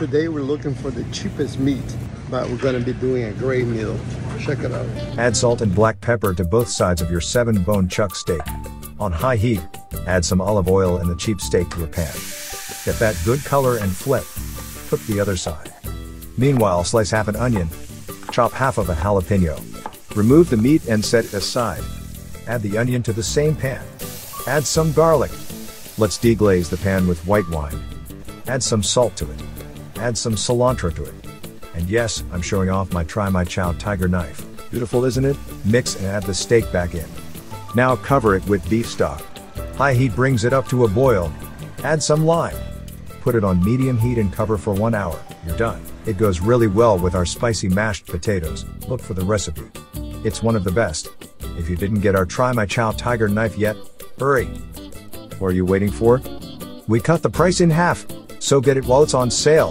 Today we're looking for the cheapest meat, but we're gonna be doing a gray meal. Check it out. Add salt and black pepper to both sides of your 7 bone chuck steak. On high heat, add some olive oil and the cheap steak to a pan. Get that good color and flip. Cook the other side. Meanwhile, slice half an onion. Chop half of a jalapeno. Remove the meat and set it aside. Add the onion to the same pan. Add some garlic. Let's deglaze the pan with white wine. Add some salt to it. Add some cilantro to it. And yes, I'm showing off my Try My Chow Tiger knife. Beautiful, isn't it? Mix and add the steak back in. Now cover it with beef stock. High heat brings it up to a boil. Add some lime. Put it on medium heat and cover for one hour. You're done. It goes really well with our spicy mashed potatoes. Look for the recipe. It's one of the best. If you didn't get our Try My Chow Tiger knife yet, hurry. What are you waiting for? We cut the price in half, so get it while it's on sale.